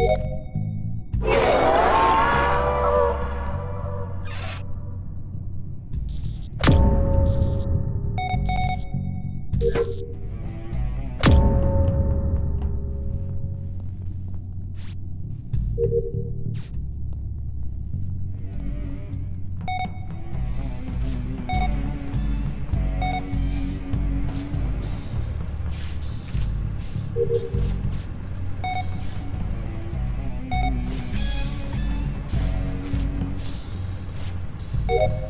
you you